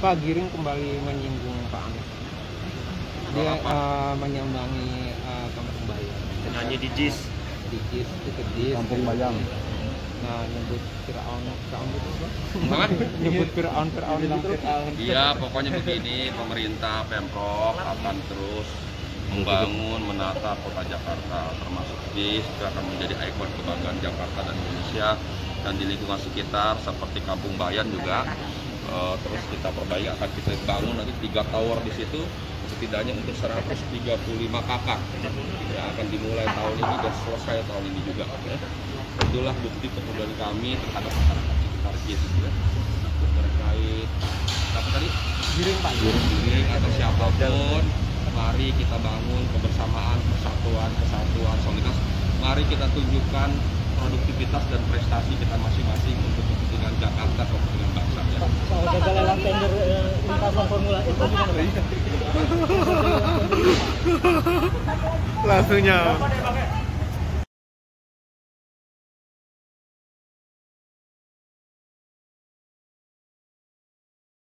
Pak Giring kembali menyinggung Pak Anies. Dia eh, menyambangi eh, kampung Bayam. Nyanyi di JIS. Di Jis, deket Jis. Kampung Bayam. Nah, nyebut Fir'aun, Fir'aun itu apa? Apa? nyebut Fir'aun, Fir'aun itu. Iya, pokoknya begini, pemerintah Pemprov akan terus membangun, menata kota Jakarta, termasuk JIS itu akan menjadi ikon kebanggaan Jakarta dan Indonesia dan di lingkungan sekitar seperti Kampung Bayan juga eh, terus kita perbaiki akan kita bangun nanti tiga tower di situ setidaknya untuk 135 kakak yang akan dimulai tahun ini dan selesai tahun ini juga ya. itulah bukti kepedulian kami terhadap masyarakat sekitar ya. terkait apa tadi Giring Pak. Giring atau siapa pun mari kita bangun kebersamaan persatuan kesatuan soliditas mari kita tunjukkan produktivitas dan prestasi kita masing-masing tender lintasan Formula E langsung nyawa